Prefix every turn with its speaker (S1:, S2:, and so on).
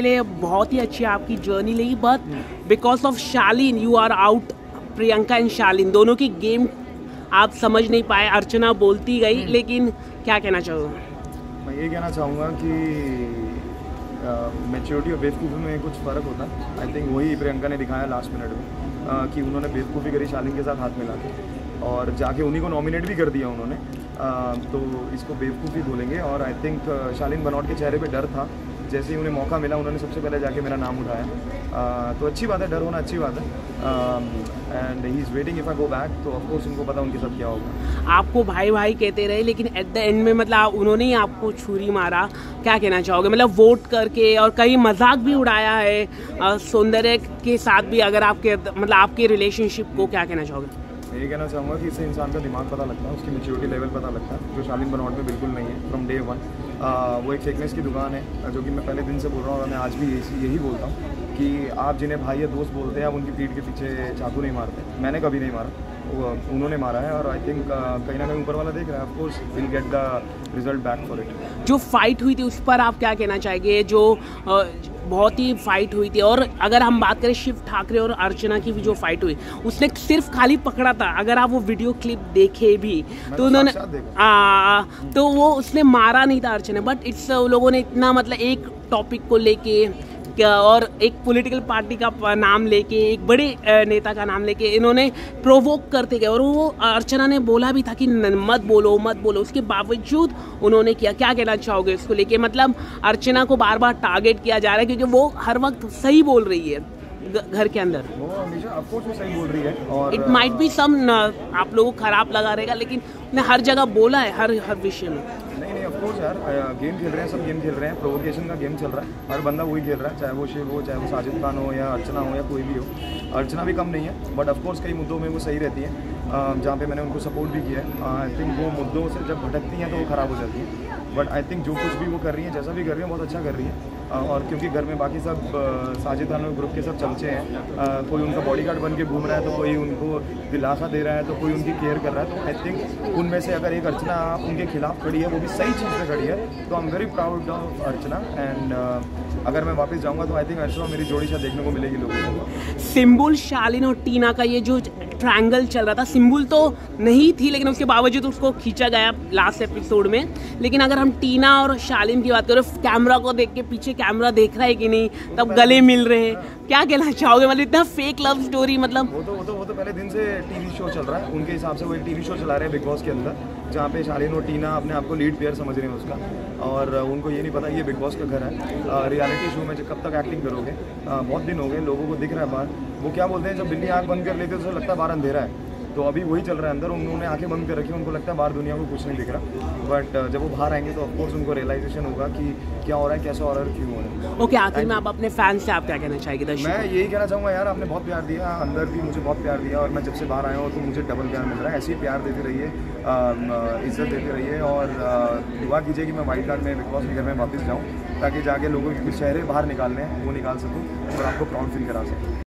S1: लिए बहुत ही अच्छी आपकी जर्नी रही but because of Shaleen you are out Priyanka and Shaleen दोनों की गेम आप समझ नहीं पाए अर्चना बोलती गई लेकिन क्या कहना चाहूँगा?
S2: मैं ये कहना चाहूँगा कि मेच्योरिटी और बेवकूफ़ी में कुछ फ़र्क होता। है आई थिंक वही प्रियंका ने दिखाया लास्ट मिनट में uh, कि उन्होंने बेवकूफ़ी करी शालीन के साथ हाथ मिला के। और जाके उन्हीं को नॉमिनेट भी कर दिया उन्होंने। uh, तो इसको बेवकूफ़ी बोलेंगे। और आई थिंक शालीन बनौट के चेहरे पे डर था। जैसे ही उन्हें मौका मिला, उन्होंने सबसे पहले जाके मेरा नाम उठाया। तो अच्छी बात है, डर होना अच्छी बात है। And he is waiting if I go back तो ऑफकोर्स उनको पता उनके साथ क्या होगा।
S1: आपको भाई भाई कहते रहे, लेकिन एट द एंड में मतलब उन्होंने ही आपको छुरी मारा। क्या कहना चाहोगे? मतलब वोट करके और कई मज़ाक भी उड़ाया है सौंदर्य के साथ भी अगर आपके मतलब आपके रिलेशनशिप को क्या कहना चाहोगे?
S2: ये कहना चाहूँगा कि इससे इंसान का दिमाग पता लगता है, उसकी मेच्योरिटी लेवल पता लगता है, जो शालीन बनौट में बिल्कुल नहीं है फ्रॉम डे वन वो एक फेकनेस की दुकान है, जो कि मैं पहले दिन से बोल रहा हूँ और मैं आज भी यही यही बोलता हूँ कि आप जिन्हें भाई या दोस्त बोलते हैं, आप उनकी पीठ के पीछे चाकू नहीं मारते। मैंने कभी नहीं मारा। उन्होंने मारा है और आई थिंक कहीं ना कहीं ऊपर वाला देख रहा है of course will get the result back for it
S1: जो फाइट हुई थी, उस पर आप क्या कहना चाहेंगे? जो बहुत ही फाइट हुई थी। और अगर हम बात करें शिव ठाकरे और अर्चना की भी जो फाइट हुई उसने सिर्फ़ खाली पकड़ा था। अगर आप वो वीडियो क्लिप देखे भी
S2: तो
S1: उन्होंने तो वो उसने मारा नहीं था अर्चना। बट इट्स लोगों ने इतना मतलब एक टॉपिक को लेके और एक पॉलिटिकल पार्टी का नाम लेके एक बड़े नेता का नाम लेके इन्होंने प्रोवोक करते गए। और वो अर्चना ने बोला भी था कि मत बोलो मत बोलो। उसके बावजूद उन्होंने किया। क्या कहना चाहोगे इसको लेके? मतलब अर्चना को बार बार टारगेट किया जा रहा है क्योंकि वो हर वक्त सही बोल रही है घर के अंदर।
S2: वो हमेशा वो सही बोल रही है और
S1: इट माइट बी सम आप लोगों को खराब लगा रहेगा लेकिन उसने हर जगह बोला है हर हर विषय में।
S2: नहीं यार गेम खेल रहे हैं, सब गेम खेल रहे हैं प्रोवोकेशन का गेम चल रहा है। हर बंदा वही खेल रहा है, चाहे वो शिव हो, चाहे वो साजिद खान हो, या अर्चना हो, या कोई भी हो। अर्चना भी कम नहीं है बट ऑफकोर्स कई मुद्दों में वो सही रहती है। जहाँ पे मैंने उनको सपोर्ट भी किया है। आई थिंक वो मुद्दों से जब भटकती हैं तो वो ख़राब हो जाती है। बट आई थिंक जो कुछ भी वो कर रही हैं, जैसा भी कर रही है, बहुत अच्छा कर रही हैं। और क्योंकि घर में बाकी सब साजिद खान ग्रुप के सब चमचे हैं कोई उनका बॉडीगार्ड बन के घूम रहा है तो कोई उनको दिलासा दे रहा है तो कोई उनकी केयर कर रहा है। तो आई थिंक उनमें से अगर एक अर्चना उनके खिलाफ खड़ी है, वो भी सही चीज़ पे खड़ी है। तो I am very proud of Archana and अगर मैं वापस जाऊँगा तो आई थिंक अर्चना मेरी जोड़ी शायद देखने को मिलेगी लोगों को।
S1: सिम्बुल शालिन और टीना का ये जो ट्रायंगल चल रहा था। सिम्बुल तो नहीं थी, लेकिन उसके बावजूद उसको खींचा गया लास्ट एपिसोड में। लेकिन अगर हम टीना और शालिन की बात करें कैमरा को देख के पीछे कैमरा देख रहा है कि नहीं? तब गले मिल रहे हैं। क्या कहना चाहोगे? मतलब इतना फेक लव स्टोरी मतलब
S2: वो तो वो तो वो तो पहले दिन से टीवी शो चल रहा है। उनके हिसाब से वो एक टीवी शो चला रहे हैं बिग बॉस के अंदर। जहाँ पे शालीन और टीना अपने आप को लीड प्लेयर समझ रहे हैं उसका। और उनको ये नहीं पता ये बिग बॉस का घर है। रियलिटी शो में जब कब तक एक्टिंग करोगे? बहुत दिन हो गए, लोगों को दिख रहा है बाहर। वो क्या बोलते हैं, जब बिल्ली आँख बंद कर लेते हैं तो लगता है बाहर अंधेरा है। तो अभी वही चल रहा है अंदर उन्होंने आँखें बंद कर रखी उनको लगता है बाहर दुनिया को कुछ नहीं दिख रहा। बट जब वो बाहर आएँगे तो ऑफकोर्स उनको रियलाइजेशन होगा कि क्या हो रहा है कैसा हो रहा है क्यों हो रहा है।
S1: ओके आखिर में आप अपने फैंस से आप क्या कहना चाहेंगे
S2: मैं यही कहना चाहूँगा यार आपने बहुत प्यार दिया अंदर भी मुझे बहुत प्यार दिया और मैं जब से बाहर आया हूँ तो मुझे डबल प्यार मिल रहा है। ऐसे ही प्यार देते रहिए इज़्ज़त देते रहिए और दुआ कीजिए कि मैं वाइट कार्ड में बिग बॉस के घर में वापस जाऊँ ताकि जाके लोगों के चेहरे बाहर निकालने हैं वो निकाल सकूँ और आपको प्राउड फील करा सकूँ।